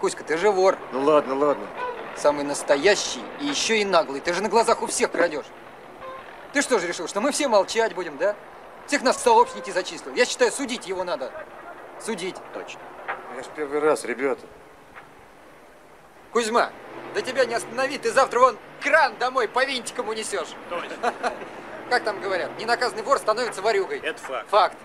Кузька, ты же вор. Ну ладно, ладно. Самый настоящий и еще и наглый. Ты же на глазах у всех крадешь. Ты что же решил, что мы все молчать будем, да? Всех нас в сообщники зачислил. Я считаю, судить его надо. Судить. Точно. Я ж первый раз, ребята. Кузьма, да тебя не останови, ты завтра вон кран домой по винтикам унесешь. Точно. Как там говорят, ненаказанный вор становится ворюгой. Это факт. Факт.